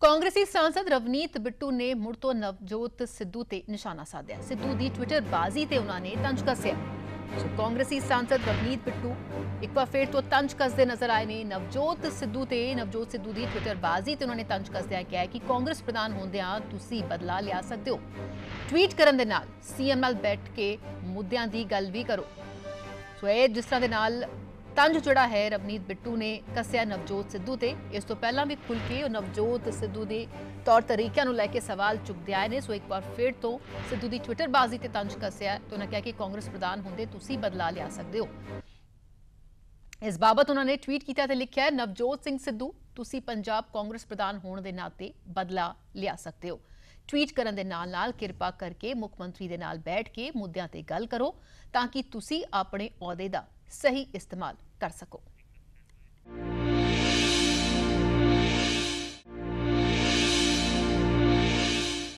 ਕਾਂਗਰਸੀ ਸਾਂਸਦ ਰਵਨੀਤ ਬਿੱਟੂ ਨੇ ਮੁੜ ਤੋਂ ਨਵਜੋਤ ਸਿੱਧੂ ਤੇ ਨਿਸ਼ਾਨਾ ਸਾਧਿਆ। ਸਿੱਧੂ ਦੀ ਟਵਿੱਟਰ ਬਾਜ਼ੀ ਤੇ ਉਹਨਾਂ ਨੇ ਤੰਜ ਕੱਸਿਆ। ਸੋ ਕਾਂਗਰਸੀ ਸਾਂਸਦ ਰਵਨੀਤ ਬਿੱਟੂ ਇੱਕ ਵਾਰ ਫੇਰ ਤੋਂ ਤੰਜ ਕੱਸਦੇ ਨਜ਼ਰ ਆਏ ਨੇ। ਨਵਜੋਤ ਸਿੱਧੂ ਤੇ ਨਵਜੋਤ ਸਿੱਧੂ ਦੀ ਟਵਿੱਟਰ ਬਾਜ਼ੀ ਤੇ ਉਹਨਾਂ ਨੇ ਤੰਜ ਕੱਸਦਿਆਂ ਕਿਹਾ ਕਿ ਕਾਂਗਰਸ ਪ੍ਰਧਾਨ ਹੁੰਦਿਆਂ ਤੁਸੀਂ ਬਦਲਾ ਲਿਆ ਸਕਦੇ ਹੋ। ਟਵੀਟ ਕਰਨ ਦੇ ਨਾਲ ਸੀਐਮ ਨਾਲ ਬੈਠ ਕੇ ਮੁੱਦਿਆਂ ਦੀ ਗੱਲ ਵੀ ਕਰੋ। ਸੋ ਇਹ ਜਿਸ ਤਰ੍ਹਾਂ ਦੇ ਨਾਲ ਤੰਜ ਜਿਹੜਾ ਹੈ ਰਵਨੀਤ ਬਿੱਟੂ ਨੇ ਕੱਸਿਆ ਨਵਜੋਤ ਸਿੱਧੂ ਤੇ। ਇਸ ਤੋਂ ਪਹਿਲਾਂ ਵੀ ਖੁੱਲ ਕੇ ਉਹ ਨਵਜੋਤ ਸਿੱਧੂ ਦੇ ਤੌਰ ਤਰੀਕਿਆਂ ਨੂੰ ਲੈ ਕੇ ਸਵਾਲ ਚੁੱਕਦੇ ਆਏ ਨੇ। ਸੋ ਇੱਕ ਵਾਰ ਫਿਰ ਤੋਂ ਸਿੱਧੂ ਦੀ ਟਵਿੱਟਰ ਬਾਜ਼ੀ ਤੇ ਤੰਜ ਕੱਸਿਆ ਤੇ ਉਹਨਾਂ ਕਿਹਾ ਕਿ ਕਾਂਗਰਸ ਪ੍ਰਧਾਨ ਹੁੰਦੇ ਤੁਸੀਂ ਬਦਲਾ ਲਿਆ ਸਕਦੇ ਹੋ। ਇਸ ਬਾਬਤ ਉਹਨਾਂ ਨੇ ਟਵੀਟ ਕੀਤਾ ਤੇ ਲਿਖਿਆ ਹੈ ਨਵਜੋਤ ਸਿੰਘ ਸਿੱਧੂ, ਤੁਸੀਂ ਪੰਜਾਬ ਕਾਂਗਰਸ ਪ੍ਰਧਾਨ ਹੋਣ ਦੇ ਨਾਤੇ ਬਦਲਾ ਲਿਆ ਸਕਦੇ ਹੋ। ਟਵੀਟ ਕਰਨ ਦੇ ਨਾਲ ਨਾਲ ਕਿਰਪਾ ਕਰਕੇ ਮੁੱਖ ਮੰਤਰੀ ਦੇ ਨਾਲ ਬੈਠ ਕੇ ਮੁੱਦਿਆਂ ਤੇ ਗੱਲ ਕਰੋ ਤਾਂ ਕਿ ਤੁਸੀਂ ਆਪਣੇ ਅਹੁਦੇ ਦਾ ਸਹੀ ਇਸਤੇਮਾਲ ਕਰ ਸਕੋ।